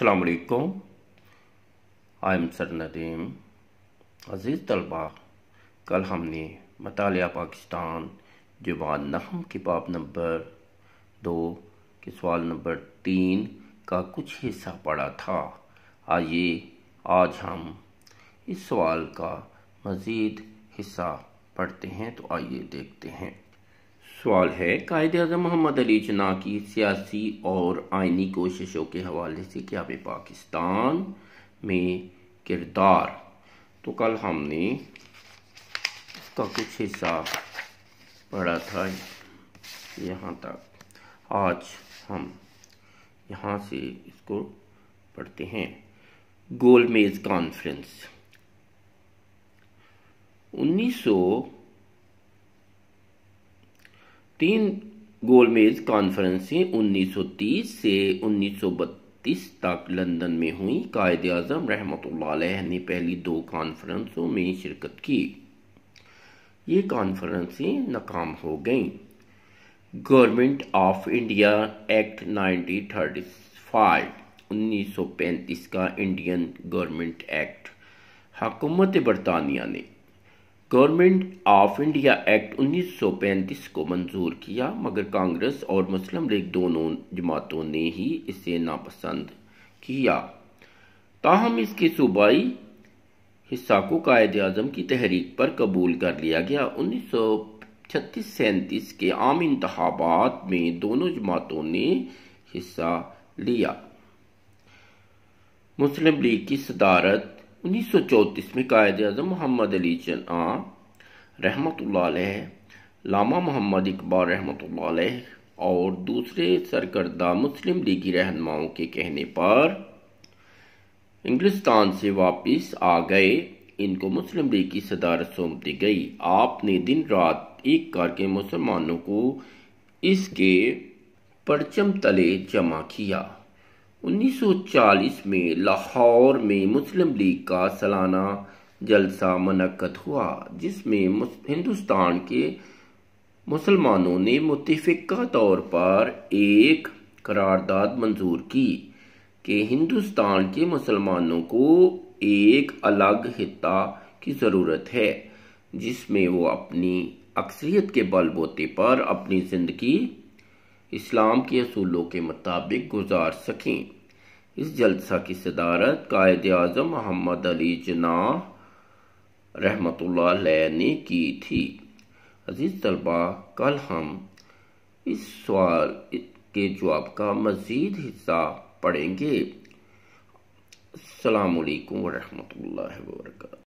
السلام علیکم۔ آئیم سر ندیم عزیز طلبہ، کل ہم نے مطالعہ پاکستان جوان نحم کی باب نمبر دو کے سوال نمبر تین کا کچھ حصہ پڑھا تھا۔ آئیے آج ہم اس سوال کا مزید حصہ پڑھتے ہیں، تو آئیے دیکھتے ہیں۔ سوال ہے، قائد اعظم محمد علی جناح کی سیاسی اور آئینی کوششوں کے حوالے سے کیا بے پاکستان میں کردار؟ تو کل ہم نے اس کا کچھ حصہ پڑھا تھا یہاں تک۔ آج ہم یہاں سے اس کو پڑھتے ہیں۔ گول میز کانفرنس۔ انیس سو تین گول میز کانفرنسیں انیس سو تیس سے انیس سو بتیس تک لندن میں ہوئیں۔ قائد اعظم رحمۃ اللہ علیہ نے پہلی دو کانفرنسوں میں شرکت کی۔ یہ کانفرنسیں ناکام ہو گئیں۔ Government of India act ninety thirty five, انیس سو پینتیس کا انڈین گورنمنٹ ایکٹ۔ حکومت برطانیہ نے گورنمنٹ آف انڈیا ایکٹ انیس سو پینتیس کو منظور کیا، مگر کانگریس اور مسلم لیگ دونوں جماعتوں نے ہی اسے ناپسند کیا۔ تاہم، اس کے صوبائی حصہ کو قائد اعظم کی تحریک پر قبول کر لیا گیا۔ انیس سو چھتیس سینتیس کے عام انتخابات میں دونوں جماعتوں نے حصہ لیا۔ مسلم لیگ کی صدارت انیس سو چوتیس میں قائد اعظم محمد علی جناح رحمۃ اللہ علیہ لاما محمد اقبال رحمۃ اللہ علیہ اور دوسرے سرکردہ مسلم لیگی رہنماؤں کے کہنے پر انگلستان سے واپس آ گئے۔ ان کو مسلم لیگ کی صدارت سونپ دی گئی۔ آپ نے دن رات ایک کر کے مسلمانوں کو اس کے پرچم تلے جمع کیا۔ انیس سو چالیس میں لاہور میں مسلم لیگ کا سالانہ جلسہ منعقد ہوا، جس میں ہندوستان کے مسلمانوں نے متفقہ طور پر ایک قرارداد منظور کی کہ ہندوستان کے مسلمانوں کو ایک الگ خطہ کی ضرورت ہے، جس میں وہ اپنی اکثریت کے بل بوتے پر اپنی زندگی اسلام کے اصولوں کے مطابق گزار سکیں۔ اس جلسہ کی صدارت قائد اعظم محمد علی جناح رحمت اللہ علیہ نے کی تھی۔ عزیز طلبہ کل ہم اس سوال کے جواب کا مزید حصہ پڑھیں گے۔ السلام علیکم ورحمۃ اللہ وبرکاتہ۔